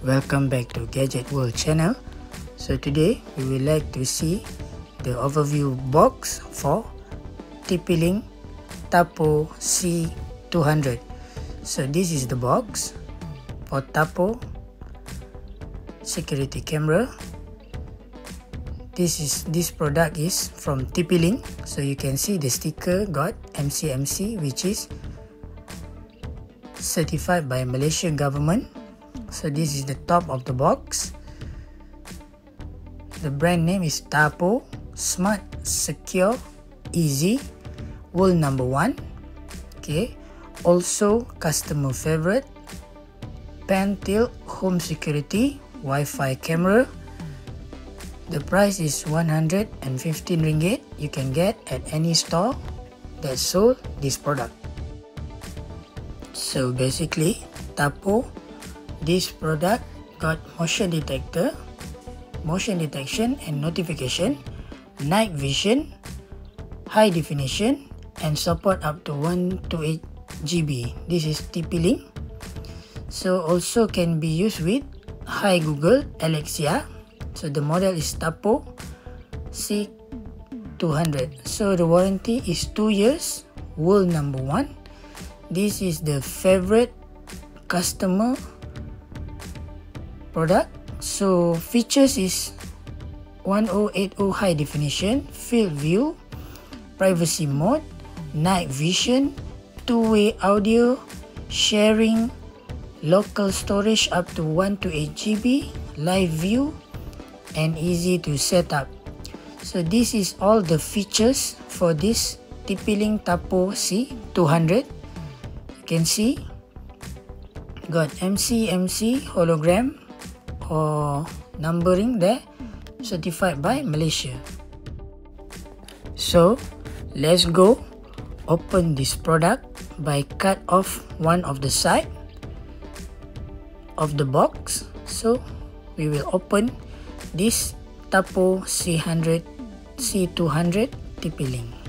welcome back to Gadget World channel. So today we would like to see the overview box for TP-Link Tapo C200. So this is the box for Tapo security camera. This is this product is from TP-Link. So you can see the sticker got MCMC which is certified by Malaysian government so this is the top of the box. The brand name is Tapo Smart Secure Easy. Wool number one. Okay. Also customer favorite. Pan tilt home security Wi-Fi camera. The price is 115 ringgit. You can get at any store that sold this product. So basically Tapo this product got motion detector, motion detection and notification, night vision, high definition and support up to 128 GB. This is TP-Link. So also can be used with Hi Google Alexa. So the model is Tapo C200. So the warranty is 2 years, world number 1. This is the favorite customer product. So features is 1080 high definition, field view, privacy mode, night vision, two-way audio, sharing, local storage up to 1 to 8 GB, live view, and easy to set up. So this is all the features for this TP-Link Tapo C200. You can see got MCMC hologram or numbering there certified by Malaysia. So let's go open this product by cut off one of the side of the box. So we will open this Tapo C100 C200 TP-Link.